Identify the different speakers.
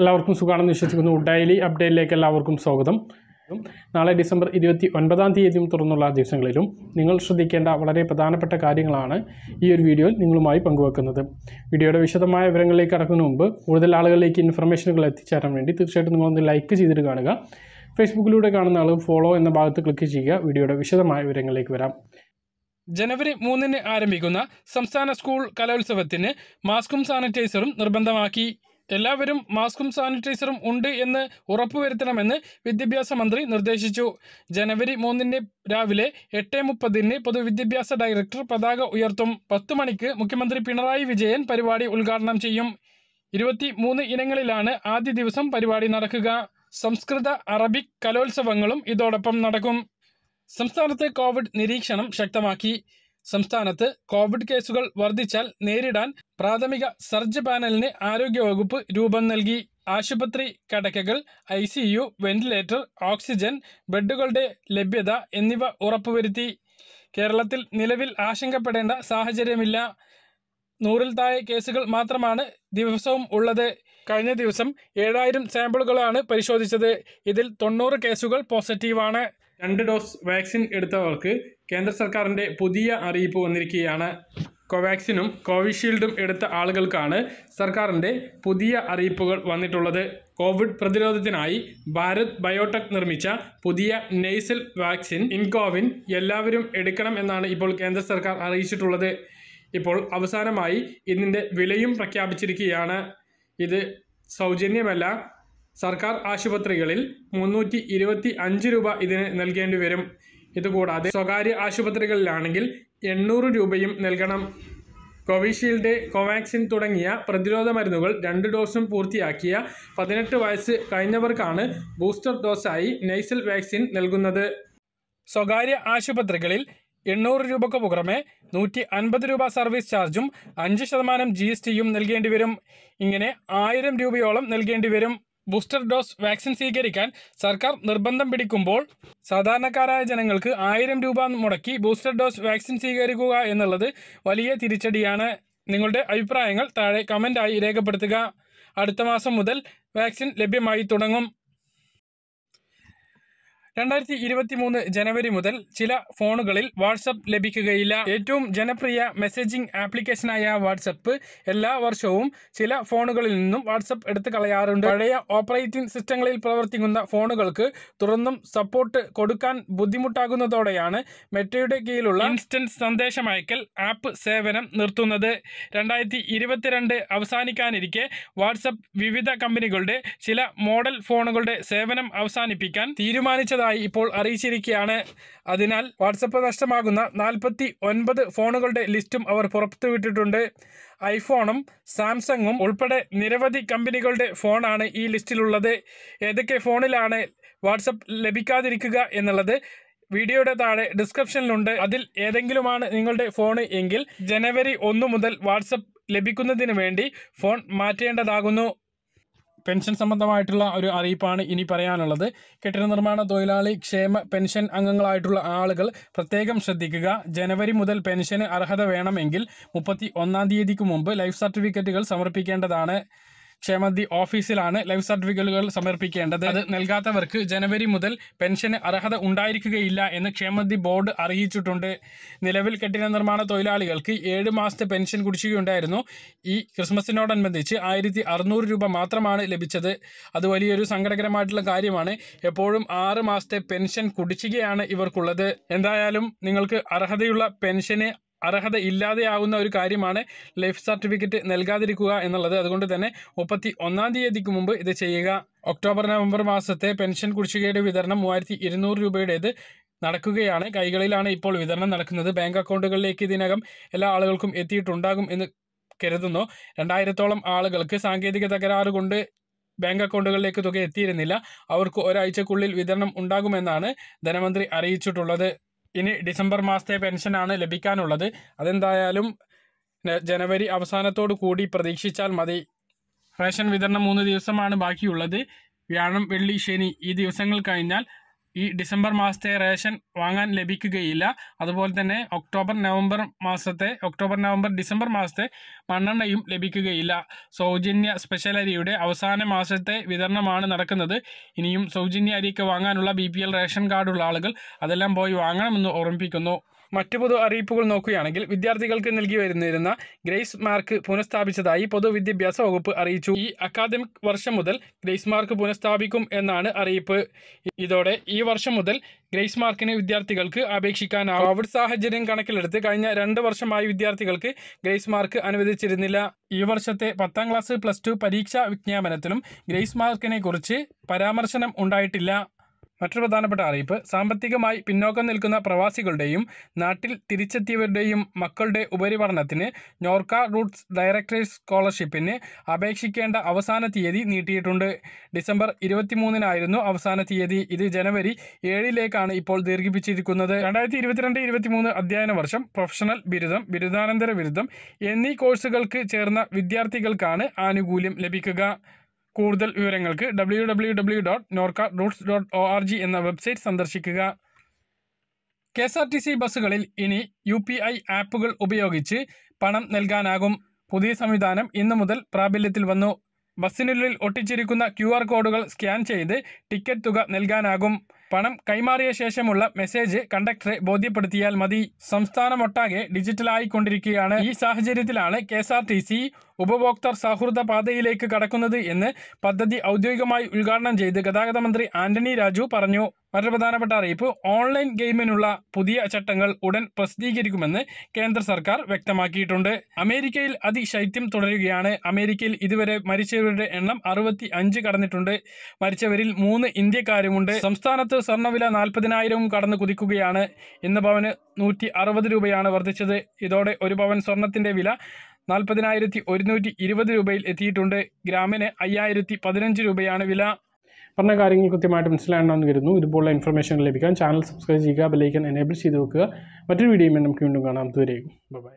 Speaker 1: എല്ലാവർക്കും സുഖമാണെന്ന് വിശ്വസിക്കുന്നു. ഡെയിലി അപ്ഡേറ്റിലേക്ക് എല്ലാവർക്കും സ്വാഗതം. നാളെ ഡിസംബർ ഇരുപത്തി ഒൻപതാം തീയതിയും തുറന്നുള്ള ദിവസങ്ങളിലും നിങ്ങൾ ശ്രദ്ധിക്കേണ്ട വളരെ പ്രധാനപ്പെട്ട കാര്യങ്ങളാണ് ഈ ഒരു വീഡിയോയിൽ നിങ്ങളുമായി പങ്കുവെക്കുന്നത്. വീഡിയോയുടെ വിശദമായ വിവരങ്ങളിലേക്ക് കടക്കുന്നതിന് മുമ്പ് കൂടുതൽ ആളുകളിലേക്ക് ഇൻഫർമേഷനുകൾ എത്തിച്ചേരാൻ വേണ്ടി തീർച്ചയായിട്ടും നിങ്ങളൊന്ന് ലൈക്ക് ചെയ്തിട്ട് കാണുക. ഫേസ്ബുക്കിലൂടെ കാണുന്ന ആളും ഫോളോ എന്ന ഭാഗത്ത് ക്ലിക്ക് ചെയ്യുക. വീഡിയോയുടെ വിശദമായ വിവരങ്ങളിലേക്ക് വരാം. ജനുവരി മൂന്നിന് ആരംഭിക്കുന്ന സംസ്ഥാന സ്കൂൾ കലോത്സവത്തിന് മാസ്കും സാനിറ്റൈസറും നിർബന്ധമാക്കി. എല്ലാവരും മാസ്കും സാനിറ്റൈസറും ഉണ്ട് എന്ന് ഉറപ്പുവരുത്തണമെന്ന് വിദ്യാഭ്യാസ മന്ത്രി നിർദ്ദേശിച്ചു. ജനുവരി മൂന്നിന് രാവിലെ എട്ട് മുപ്പതിന് പൊതുവിദ്യാഭ്യാസ ഡയറക്ടർ പതാക ഉയർത്തും. പത്ത് മണിക്ക് മുഖ്യമന്ത്രി പിണറായി വിജയൻ പരിപാടി ഉദ്ഘാടനം ചെയ്യും. ഇരുപത്തി മൂന്ന് ഇനങ്ങളിലാണ് ആദ്യ ദിവസം പരിപാടി നടക്കുക. സംസ്കൃത അറബിക് കലോത്സവങ്ങളും ഇതോടൊപ്പം നടക്കും. സംസ്ഥാനത്ത് കോവിഡ് നിരീക്ഷണം ശക്തമാക്കി. സംസ്ഥാനത്ത് കോവിഡ് കേസുകൾ വർദ്ധിച്ചാൽ നേരിടാൻ പ്രാഥമിക സർജ് പാനലിന് ആരോഗ്യവകുപ്പ് രൂപം നൽകി. ആശുപത്രി കടക്കകൾ I C U ventilator oxygen ബെഡുകളുടെ ലഭ്യത എന്നിവ ഉറപ്പുവരുത്തി. കേരളത്തിൽ നിലവിൽ ആശങ്കപ്പെടേണ്ട സാഹചര്യമില്ല. നൂറിൽ താഴെ കേസുകൾ മാത്രമാണ് ദിവസവും ഉള്ളത്. കഴിഞ്ഞ ദിവസം ഏഴായിരം സാമ്പിളുകളാണ് പരിശോധിച്ചത്. ഇതിൽ തൊണ്ണൂറ് കേസുകൾ പോസിറ്റീവാണ്. രണ്ട് ഡോസ് വാക്സിൻ എടുത്തവർക്ക് കേന്ദ്ര സർക്കാരിന്റെ പുതിയ അറിയിപ്പ് വന്നിരിക്കുകയാണ്. കോവാക്സിനും കോവിഷീൽഡും എടുത്ത ആളുകൾക്കാണ് സർക്കാരിന്റെ പുതിയ അറിയിപ്പുകൾ വന്നിട്ടുള്ളത്. കോവിഡ് പ്രതിരോധത്തിനായി ഭാരത് ബയോടെക് നിർമ്മിച്ച പുതിയ നെയ്സൽ വാക്സിൻ ഇൻകോവിൻ എല്ലാവരും എടുക്കണം എന്നാണ് ഇപ്പോൾ കേന്ദ്ര സർക്കാർ അറിയിച്ചിട്ടുള്ളത്. ഇപ്പോൾ അവസാനമായി ഇതിന്റെ വിലയും പ്രഖ്യാപിച്ചിരിക്കുകയാണ്. ഇത് സൗജന്യമല്ല സർക്കാർ ആശുപത്രികളിൽ മുന്നൂറ്റി ഇരുപത്തി അഞ്ച് രൂപ ഇതിന് നൽകേണ്ടി വരും. ഇതുകൂടാതെ സ്വകാര്യ ആശുപത്രികളിലാണെങ്കിൽ എണ്ണൂറ് രൂപയും നൽകണം. കോവിഷീൽഡ് കോവാക്സിൻ തുടങ്ങിയ പ്രതിരോധ മരുന്നുകൾ രണ്ട് ഡോസും പൂർത്തിയാക്കിയ പതിനെട്ട് വയസ്സ് കഴിഞ്ഞവർക്കാണ് ബൂസ്റ്റർ ഡോസായി നൈസൽ വാക്സിൻ നൽകുന്നത്. സ്വകാര്യ ആശുപത്രികളിൽ എണ്ണൂറ് രൂപക്ക് പുറമെ നൂറ്റി അൻപത് രൂപ സർവീസ് ചാർജും അഞ്ച് ശതമാനം ജി എസ് ടിയും നൽകേണ്ടി വരും. ഇങ്ങനെ ആയിരം രൂപയോളം നൽകേണ്ടി വരും. ബൂസ്റ്റർ ഡോസ് വാക്സിൻ സ്വീകരിക്കാൻ സർക്കാർ നിർബന്ധം പിടിക്കുമ്പോൾ സാധാരണക്കാരായ ജനങ്ങൾക്ക് ആയിരം രൂപ മുടക്കി ബൂസ്റ്റർ ഡോസ് വാക്സിൻ സ്വീകരിക്കുക എന്നുള്ളത് വലിയ തിരിച്ചടിയാണ്. നിങ്ങളുടെ അഭിപ്രായങ്ങൾ താഴെ കമന്റായി രേഖപ്പെടുത്തുക. അടുത്ത മാസം മുതൽ വാക്സിൻ ലഭ്യമായി തുടങ്ങും. രണ്ടായിരത്തി ഇരുപത്തി മൂന്ന് ജനുവരി മുതൽ ചില ഫോണുകളിൽ വാട്സപ്പ് ലഭിക്കുകയില്ല. ഏറ്റവും ജനപ്രിയ മെസ്സേജിംഗ് ആപ്ലിക്കേഷനായ വാട്സപ്പ് എല്ലാ വർഷവും ചില ഫോണുകളിൽ നിന്നും വാട്സപ്പ് എടുത്തു കളയാറുണ്ട്. പഴയ ഓപ്പറേറ്റിംഗ് സിസ്റ്റങ്ങളിൽ പ്രവർത്തിക്കുന്ന ഫോണുകൾക്ക് തുറന്നും സപ്പോർട്ട് കൊടുക്കാൻ ബുദ്ധിമുട്ടാകുന്നതോടെയാണ് മെറ്റയുടെ കീഴിലുള്ള ഇൻസ്റ്റന്റ് സന്ദേശമയക്കൽ ആപ്പ് സേവനം നിർത്തുന്നത്. രണ്ടായിരത്തി ഇരുപത്തിരണ്ട് അവസാനിക്കാനിരിക്കെ വാട്സപ്പ് വിവിധ കമ്പനികളുടെ ചില മോഡൽ ഫോണുകളുടെ സേവനം അവസാനിപ്പിക്കാൻ തീരുമാനിച്ചതായി ഇപ്പോൾ അറിയിച്ചിരിക്കുകയാണ്. അതിനാൽ വാട്സപ്പ് നഷ്ടമാകുന്ന നാൽപ്പത്തി ഒൻപത് ഫോണുകളുടെ ലിസ്റ്റും അവർ പുറത്തുവിട്ടിട്ടുണ്ട്. ഐഫോണും സാംസങ്ങും ഉൾപ്പെടെ നിരവധി കമ്പനികളുടെ ഫോണാണ് ഈ ലിസ്റ്റിലുള്ളത്. ഏതൊക്കെ ഫോണിലാണ് വാട്സപ്പ് ലഭിക്കാതിരിക്കുക എന്നുള്ളത് വീഡിയോയുടെ താഴെ ഡിസ്ക്രിപ്ഷനിലുണ്ട്. അതിൽ ഏതെങ്കിലുമാണ് നിങ്ങളുടെ ഫോൺ എങ്കിൽ ജനുവരി ഒന്ന് മുതൽ വാട്സപ്പ് ലഭിക്കുന്നതിന് വേണ്ടി ഫോൺ മാറ്റേണ്ടതാകുന്നു. പെൻഷൻ സംബന്ധമായിട്ടുള്ള ഒരു അറിയിപ്പാണ് ഇനി പറയാനുള്ളത്. കെട്ടിട നിർമ്മാണ തൊഴിലാളി ക്ഷേമ പെൻഷൻ അംഗങ്ങളായിട്ടുള്ള ആളുകൾ പ്രത്യേകം ശ്രദ്ധിക്കുക. ജനുവരി മുതൽ പെൻഷന് അർഹത വേണമെങ്കിൽ മുപ്പത്തി ഒന്നാം തീയതിക്ക് മുമ്പ് ലൈഫ് സർട്ടിഫിക്കറ്റുകൾ സമർപ്പിക്കേണ്ടതാണ്. ക്ഷേമനിധി ഓഫീസിലാണ് ലൈഫ് സർട്ടിഫിക്കറ്റുകൾ സമർപ്പിക്കേണ്ടത്. അത് നൽകാത്തവർക്ക് ജനുവരി മുതൽ പെൻഷന് അർഹത ഉണ്ടായിരിക്കുകയില്ല എന്ന് ക്ഷേമനിധി ബോർഡ് അറിയിച്ചിട്ടുണ്ട്. നിലവിൽ കെട്ടിട നിർമ്മാണ തൊഴിലാളികൾക്ക് ഏഴ് മാസത്തെ പെൻഷൻ കുടിശ്ശികയുണ്ടായിരുന്നു. ഈ ക്രിസ്മസിനോടനുബന്ധിച്ച് ആയിരത്തി അറുന്നൂറ് രൂപ മാത്രമാണ് ലഭിച്ചത്. അത് വലിയൊരു സങ്കടകരമായിട്ടുള്ള കാര്യമാണ്. എപ്പോഴും ആറ് മാസത്തെ പെൻഷൻ കുടിശ്ശികയാണ് ഇവർക്കുള്ളത്. എന്തായാലും നിങ്ങൾക്ക് അർഹതയുള്ള പെൻഷന് അർഹത ഇല്ലാതെയാവുന്ന ഒരു കാര്യമാണ് ലൈഫ് സർട്ടിഫിക്കറ്റ് നൽകാതിരിക്കുക എന്നുള്ളത്. അതുകൊണ്ട് തന്നെ മുപ്പത്തി ഒന്നാം തീയതിക്ക് മുമ്പ് ഇത് ചെയ്യുക. ഒക്ടോബർ നവംബർ മാസത്തെ പെൻഷൻ കുടിശ്ശികയുടെ വിതരണം മൂവായിരത്തി ഇരുന്നൂറ് രൂപയുടേത് നടക്കുകയാണ്. കൈകളിലാണ് ഇപ്പോൾ വിതരണം നടക്കുന്നത്. ബാങ്ക് അക്കൗണ്ടുകളിലേക്ക് ഇതിനകം എല്ലാ ആളുകൾക്കും എത്തിയിട്ടുണ്ടാകും എന്ന് കരുതുന്നു. രണ്ടായിരത്തോളം ആളുകൾക്ക് സാങ്കേതിക തകരാറ് കൊണ്ട് ബാങ്ക് അക്കൗണ്ടുകളിലേക്ക് തുക എത്തിയിരുന്നില്ല. അവർക്ക് ഒരാഴ്ചക്കുള്ളിൽ വിതരണം ഉണ്ടാകുമെന്നാണ് ധനമന്ത്രി അറിയിച്ചിട്ടുള്ളത്. ഇനി ഡിസംബർ മാസത്തെ പെൻഷനാണ് ലഭിക്കാനുള്ളത്. അതെന്തായാലും ജനുവരി അവസാനത്തോടു കൂടി പ്രതീക്ഷിച്ചാൽ മതി. റേഷൻ വിതരണം മൂന്ന് ദിവസമാണ് ബാക്കിയുള്ളത്. വ്യാഴം വെള്ളി ശനി ഈ ദിവസങ്ങൾ കഴിഞ്ഞാൽ ഈ ഡിസംബർ മാസത്തെ റേഷൻ വാങ്ങാൻ ലഭിക്കുകയില്ല. അതുപോലെ തന്നെ ഒക്ടോബർ നവംബർ മാസത്തെ ഒക്ടോബർ നവംബർ ഡിസംബർ മാസത്തെ മണ്ണെണ്ണയും ലഭിക്കുകയില്ല. സൗജന്യ സ്പെഷ്യൽ അരിയുടെ അവസാന മാസത്തെ വിതരണമാണ് നടക്കുന്നത്. ഇനിയും സൗജന്യ അരിയൊക്കെ വാങ്ങാനുള്ള ബി റേഷൻ കാർഡുള്ള ആളുകൾ അതെല്ലാം പോയി വാങ്ങണമെന്ന് ഓർമ്മിപ്പിക്കുന്നു. മറ്റു പൊതു അറിയിപ്പുകൾ നോക്കുകയാണെങ്കിൽ വിദ്യാർത്ഥികൾക്ക് നൽകി വരുന്നിരുന്ന ഗ്രേസ് മാർക്ക് പുനഃസ്ഥാപിച്ചതായി പൊതുവിദ്യാഭ്യാസ വകുപ്പ് അറിയിച്ചു. ഈ അക്കാദമിക് വർഷം മുതൽ ഗ്രേസ് മാർക്ക് പുനഃസ്ഥാപിക്കും എന്നാണ് അറിയിപ്പ്. ഇതോടെ ഈ വർഷം മുതൽ ഗ്രേസ് മാർക്കിന് വിദ്യാർത്ഥികൾക്ക് അപേക്ഷിക്കാനാവും. കോവിഡ് സാഹചര്യം കണക്കിലെടുത്ത് കഴിഞ്ഞ രണ്ട് വർഷമായി വിദ്യാർത്ഥികൾക്ക് ഗ്രേസ് മാർക്ക് അനുവദിച്ചിരുന്നില്ല. ഈ വർഷത്തെ പത്താം ക്ലാസ് പ്ലസ് ടു പരീക്ഷാ വിജ്ഞാപനത്തിലും ഗ്രേസ് മാർക്കിനെ കുറിച്ച് പരാമർശനം ഉണ്ടായിട്ടില്ല. മറ്റൊരു പ്രധാനപ്പെട്ട അറിയിപ്പ്. സാമ്പത്തികമായി പിന്നോക്കം നിൽക്കുന്ന പ്രവാസികളുടെയും നാട്ടിൽ തിരിച്ചെത്തിയവരുടെയും മക്കളുടെ ഉപരിപഠനത്തിന് നോർക്ക റൂട്ട്സ് ഡയറക്ടേഴ്സ് സ്കോളർഷിപ്പിന് അപേക്ഷിക്കേണ്ട അവസാന തീയതി നീട്ടിയിട്ടുണ്ട്. ഡിസംബർ ഇരുപത്തിമൂന്നിനായിരുന്നു അവസാന തീയതി. ഇത് ജനുവരി ഏഴിലേക്കാണ് ഇപ്പോൾ ദീർഘിപ്പിച്ചിരിക്കുന്നത്. രണ്ടായിരത്തി ഇരുപത്തിരണ്ട് ഇരുപത്തിമൂന്ന് അധ്യയന വർഷം പ്രൊഫഷണൽ ബിരുദം ബിരുദാനന്തര ബിരുദം എന്നീ കോഴ്സുകൾക്ക് ചേർന്ന വിദ്യാർത്ഥികൾക്കാണ് ആനുകൂല്യം ലഭിക്കുക. കൂടുതൽ വിവരങ്ങൾക്ക് W dot Norka roots dot O R G എന്ന വെബ്സൈറ്റ് സന്ദർശിക്കുക. K S R T C ബസ്സുകളിൽ ഇനി യു പി ഐ ആപ്പുകൾ ഉപയോഗിച്ച് പണം നൽകാനാകും. പുതിയ സംവിധാനം ഇന്നു മുതൽ പ്രാബല്യത്തിൽ വന്നു. ബസ്സിനുള്ളിൽ ഒട്ടിച്ചിരിക്കുന്ന ക്യു കോഡുകൾ സ്കാൻ ചെയ്ത് ടിക്കറ്റ് തുക നൽകാനാകും. പണം കൈമാറിയ ശേഷമുള്ള മെസ്സേജ് കണ്ടക്ടറെ ബോധ്യപ്പെടുത്തിയാൽ മതി. സംസ്ഥാനമൊട്ടാകെ ഡിജിറ്റലായിക്കൊണ്ടിരിക്കുകയാണ്. ഈ സാഹചര്യത്തിലാണ് K S R T C ഉപഭോക്തൃ സൗഹൃദ പാതയിലേക്ക് കടക്കുന്നത് എന്ന് പദ്ധതി ഔദ്യോഗികമായി ഉദ്ഘാടനം ചെയ്ത് ഗതാഗത മന്ത്രി ആന്റണി രാജു പറഞ്ഞു. മറ്റൊരു പ്രധാനപ്പെട്ട അറിയിപ്പ്. ഓൺലൈൻ ഗെയിമിനുള്ള പുതിയ ചട്ടങ്ങൾ ഉടൻ പ്രസിദ്ധീകരിക്കുമെന്ന് കേന്ദ്ര സർക്കാർ വ്യക്തമാക്കിയിട്ടുണ്ട്. അമേരിക്കയിൽ അതിശൈത്യം തുടരുകയാണ്. അമേരിക്കയിൽ ഇതുവരെ മരിച്ചവരുടെ എണ്ണം അറുപത്തി അഞ്ച് കടന്നിട്ടുണ്ട്. മരിച്ചവരിൽ മൂന്ന് ഇന്ത്യക്കാരുമുണ്ട്. സംസ്ഥാനത്ത് സ്വർണവില നാൽപ്പതിനായിരവും കടന്നു കുതിക്കുകയാണ്. ഇന്ന് പവന് നൂറ്റി അറുപത് രൂപയാണ് വർദ്ധിച്ചത്. ഇതോടെ ഒരു പവൻ സ്വർണത്തിന്റെ വില നാൽപ്പതിനായിരത്തി ഒരുന്നൂറ്റി ഇരുപത് രൂപയിൽ എത്തിയിട്ടുണ്ട്. ഗ്രാമിന് അയ്യായിരത്തി പതിനഞ്ച് രൂപയാണ് വില. പറഞ്ഞ കാര്യങ്ങൾ കൃത്യമായിട്ട് മനസ്സിലാകണമെന്ന് കരുതുന്നു. ഇതുപോലുള്ള ഇൻഫർമേഷൻ ലഭിക്കാൻ ചാനൽ സബ്സ്ക്രൈബ് ചെയ്യുക ബെലൈക്കൻ എനേബിൾ ചെയ്ത് വെക്കുക. മറ്റൊരു വീഡിയോയുമായി നമുക്ക് വീണ്ടും കാണാം. ദൂരേക്കും ബൈ